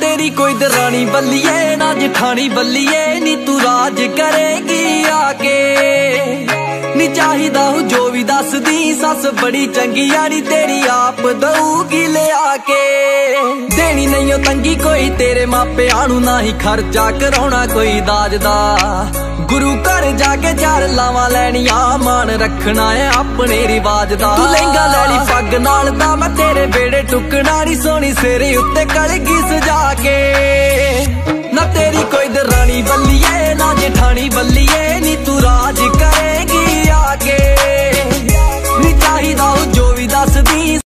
ਤੇਰੀ ਕੋਈ ਦਰਾਣੀ ਬੱਲੀਏ, ਨਾ ਜਠਾਣੀ ਬੱਲੀਏ, ਨੀ ਤੂੰ ਰਾਜ ਕਰੇਗੀ ਆ ਕੇ ਨੀ ਚਾਹੀਦਾ ਹੂੰ ਜੋ ਵੀ ਦੱਸਦੀ, ਸੱਸ ਬੜੀ ਚੰਗੀ ਆੜੀ ਤੇਰੀ ਆਪ ਦਊਗੀ ਲਿਆ ਕੇ ਦੇਣੀ ਨਹੀਂ ਉਹ ਤੰਗੀ ਕੋਈ, ਤੇਰੇ ਮਾਪਿਆਂ ਨੂੰ ਨਾ ਹੀ ਖਰਚਾ ਕਰਾਉਣਾ ਕੋਈ ਦਾਜ ਦਾ। ਗੁਰੂ ਘਰ ਜਾ ਕੇ ਚਾਰ ਲਾਵਾਂ ਲੈਣੀਆਂ ਮਾਨ ਰੱਖਣਾ ਏ ਆਪਣੇ ਰਿਵਾਜ ਦਾ। ਤੂੰ ਲਹਿੰਗਾ ਲੈ ਲਈ, ਪੱਗ ਨਾਲ ਤਾਂ ਮੈਂ ਤੇਰੇ ਬੇੜੇ ਟੁਕਣਾ ਨਹੀਂ, ਸੋਹਣੀ ਸਿਰੇ ਉੱਤੇ ਕਲਗੀ ਸਜਾ ਕੇ। ਨਾ ਤੇਰੀ ਕੋਈ ਦਰਾਣੀ ਬੱਲੀਏ ਨਾ ਜਠਾਣੀ ਬੱਲੀਏ